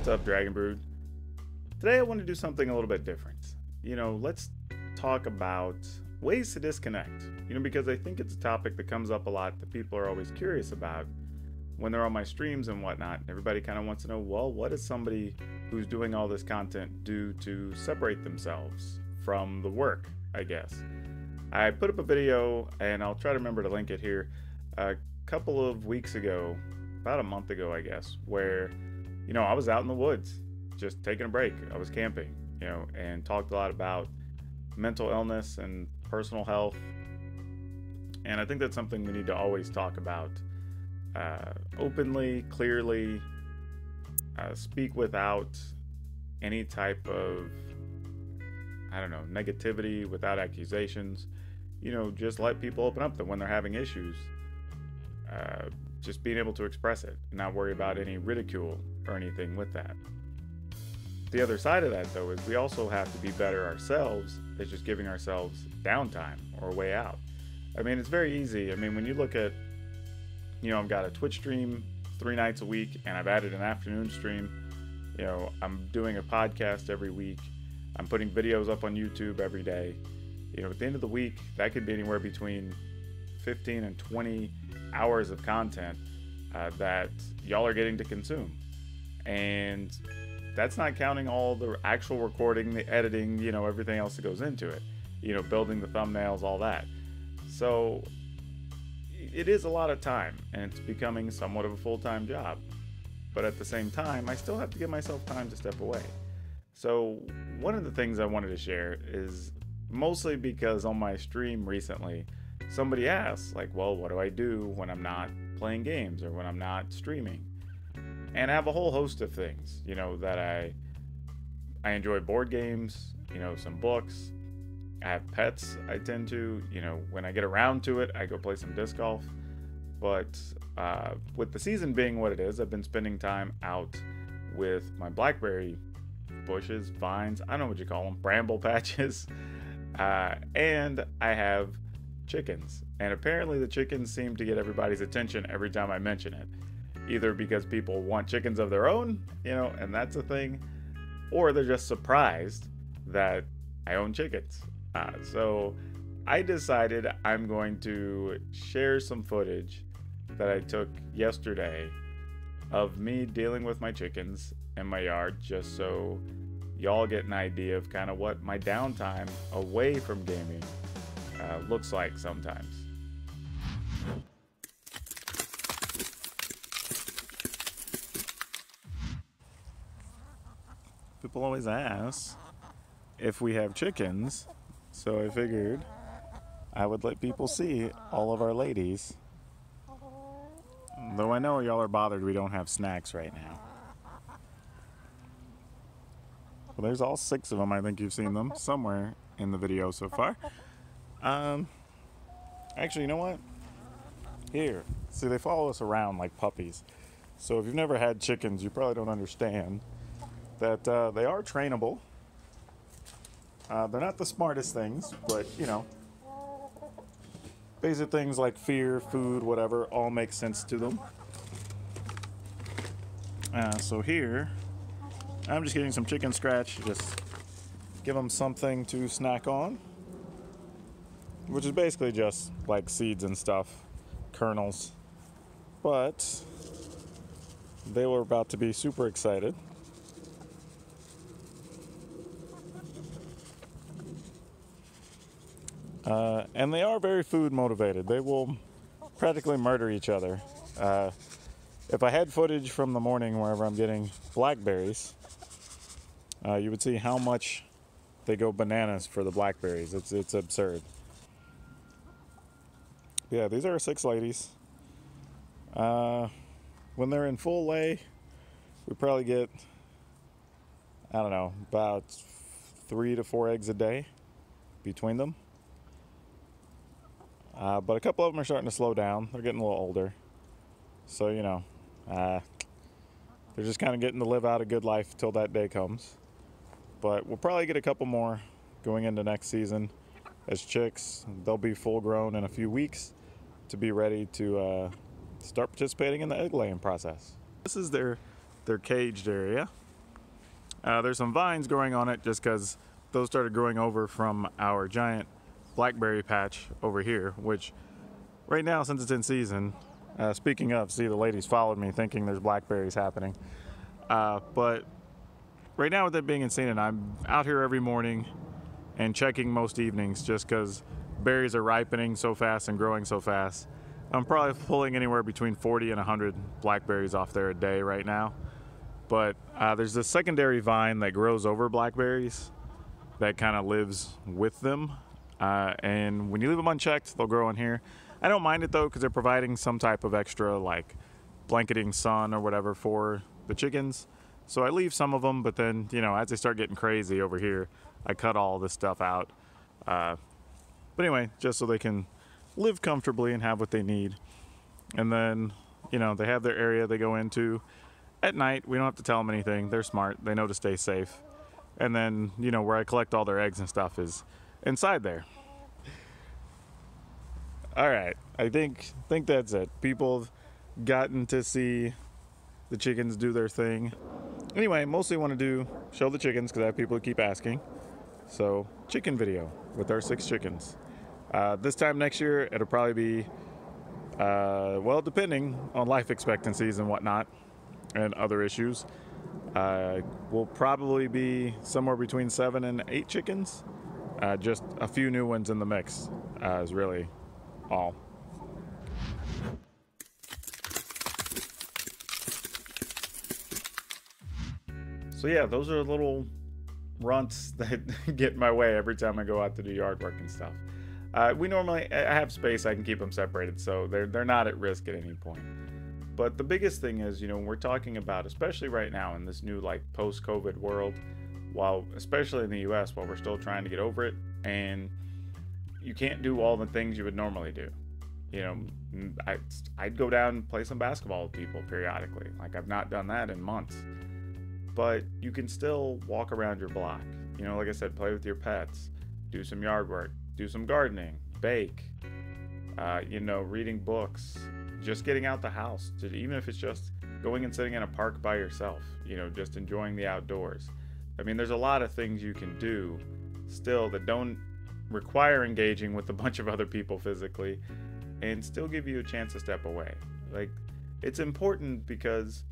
What's up, Dragon Brood? Today I want to do something a little bit different. You know, let's talk about ways to disconnect. You know, because I think it's a topic that comes up a lot that people are always curious about when they're on my streams and whatnot. Everybody kind of wants to know, well, what does somebody who's doing all this content do to separate themselves from the work, I guess? I put up a video, and I'll try to remember to link it here, a couple of weeks ago, about a month ago, I guess, where, you know, I was out in the woods just taking a break. I was camping, you know, and talked a lot about mental illness and personal health. And I think that's something we need to always talk about uh, openly, clearly, uh, speak without any type of, I don't know, negativity, without accusations. You know, just let people open up that when they're having issues, uh, just being able to express it, and not worry about any ridicule or anything with that. The other side of that, though, is we also have to be better ourselves at just giving ourselves downtime or a way out. I mean, it's very easy. I mean, when you look at, you know, I've got a Twitch stream three nights a week, and I've added an afternoon stream. You know, I'm doing a podcast every week. I'm putting videos up on YouTube every day. You know, at the end of the week, that could be anywhere between 15 and 20 hours of content uh, that y'all are getting to consume. And that's not counting all the actual recording, the editing, you know, everything else that goes into it, you know, building the thumbnails, all that. So it is a lot of time and it's becoming somewhat of a full time job. But at the same time, I still have to give myself time to step away. So, one of the things I wanted to share is mostly because on my stream recently, somebody asks, like, well, what do I do when I'm not playing games or when I'm not streaming? and I have a whole host of things, you know, that I I enjoy board games, you know, some books. I have pets. I tend to, you know, when I get around to it, I go play some disc golf. But uh, with the season being what it is, I've been spending time out with my blackberry bushes, vines, I don't know what you call them, bramble patches. Uh, and I have chickens. And apparently, the chickens seem to get everybody's attention every time I mention it either because people want chickens of their own, you know, and that's a thing, or they're just surprised that I own chickens. Uh, so I decided I'm going to share some footage that I took yesterday of me dealing with my chickens in my yard just so y'all get an idea of kind of what my downtime away from gaming uh, looks like sometimes. people always ask if we have chickens, so I figured I would let people see all of our ladies. Though I know y'all are bothered we don't have snacks right now. Well, there's all six of them. I think you've seen them somewhere in the video so far. Um, actually, you know what? Here. See, they follow us around like puppies. So if you've never had chickens, you probably don't understand that uh, they are trainable. Uh, they're not the smartest things, but you know, basic things like fear, food, whatever, all make sense to them. Uh, so here, I'm just getting some chicken scratch, just give them something to snack on, which is basically just like seeds and stuff, kernels. But they were about to be super excited Uh, and they are very food motivated. They will practically murder each other. Uh, if I had footage from the morning wherever I'm getting blackberries, uh, you would see how much they go bananas for the blackberries. It's it's absurd. Yeah, these are six ladies. Uh, when they're in full lay, we probably get I don't know about three to four eggs a day between them. Uh, but a couple of them are starting to slow down. They're getting a little older. So, you know, uh, they're just kind of getting to live out a good life till that day comes. But we'll probably get a couple more going into next season as chicks. They'll be full grown in a few weeks to be ready to uh, start participating in the egg laying process. This is their their caged area. Uh, there's some vines growing on it just because those started growing over from our giant blackberry patch over here, which right now, since it's in season, uh, speaking of, see the ladies followed me thinking there's blackberries happening. Uh, but right now with it being in season, I'm out here every morning and checking most evenings just because berries are ripening so fast and growing so fast. I'm probably pulling anywhere between 40 and 100 blackberries off there a day right now. But uh, there's a secondary vine that grows over blackberries that kind of lives with them. Uh, and when you leave them unchecked, they'll grow in here. I don't mind it though because they're providing some type of extra like blanketing sun or whatever for the chickens. So I leave some of them, but then you know as they start getting crazy over here, I cut all this stuff out. Uh, but anyway, just so they can live comfortably and have what they need. And then you know they have their area they go into at night. We don't have to tell them anything. They're smart. They know to stay safe. And then you know where I collect all their eggs and stuff is inside there. All right, I think think that's it. People have gotten to see the chickens do their thing. Anyway, mostly want to do show the chickens because I have people who keep asking. So chicken video with our six chickens. Uh, this time next year, it'll probably be uh, well, depending on life expectancies and whatnot, and other issues. Uh, will probably be somewhere between seven and eight chickens. Uh, just a few new ones in the mix uh, is really all. So yeah, those are little runts that get in my way every time I go out to do yard work and stuff. Uh, we normally I have space I can keep them separated, so they're they're not at risk at any point. But the biggest thing is, you know, we're talking about, especially right now in this new like post-COVID world, while especially in the U.S., while we're still trying to get over it, and you can't do all the things you would normally do. You know, I I'd go down and play some basketball with people periodically. Like I've not done that in months. But you can still walk around your block. You know, like I said, play with your pets, do some yard work, do some gardening, bake. Uh, you know, reading books, just getting out the house, even if it's just going and sitting in a park by yourself. You know, just enjoying the outdoors. I mean, there's a lot of things you can do still that don't require engaging with a bunch of other people physically and still give you a chance to step away. Like, it's important because,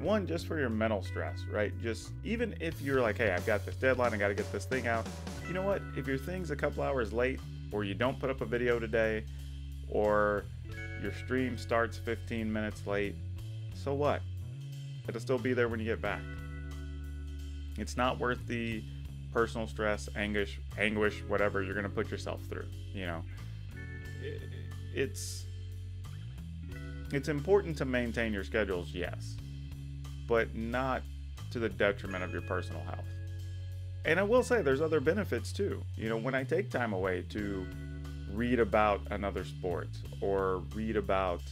one, just for your mental stress, right? Just even if you're like, hey, I've got this deadline, I got to get this thing out, you know what? If your thing's a couple hours late, or you don't put up a video today, or your stream starts 15 minutes late, so what? It'll still be there when you get back. It's not worth the personal stress, anguish, anguish, whatever you're going to put yourself through. You know, it's it's important to maintain your schedules, yes, but not to the detriment of your personal health. And I will say there's other benefits too. You know, when I take time away to read about another sport or read about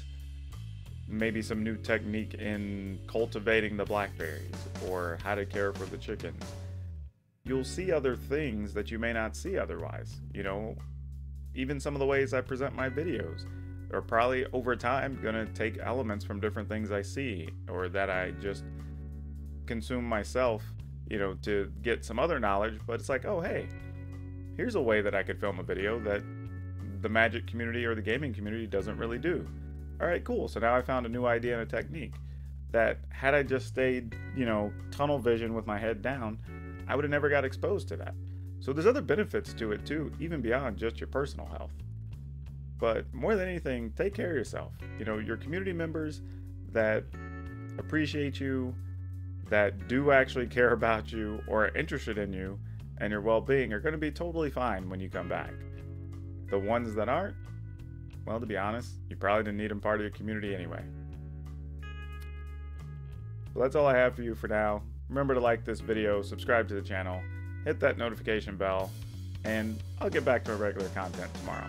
maybe some new technique in cultivating the blackberries or how to care for the chickens you'll see other things that you may not see otherwise. You know, even some of the ways I present my videos are probably over time going to take elements from different things I see or that I just consume myself, you know, to get some other knowledge. But it's like, oh, hey, here's a way that I could film a video that the magic community or the gaming community doesn't really do. All right, cool. So now I found a new idea and a technique that had I just stayed, you know, tunnel vision with my head down, I would have never got exposed to that. So there's other benefits to it too, even beyond just your personal health. But more than anything, take care of yourself. You know, your community members that appreciate you, that do actually care about you or are interested in you and your well being are going to be totally fine when you come back. The ones that aren't, well, to be honest, you probably didn't need them part of your community anyway. So that's all I have for you for now. Remember to like this video, subscribe to the channel, hit that notification bell, and I'll get back to my regular content tomorrow.